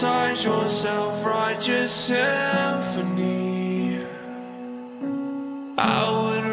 inside your self-righteous symphony. I would